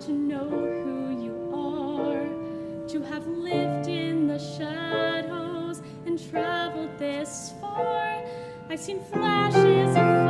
to know who you are, to have lived in the shadows and traveled this far. I've seen flashes of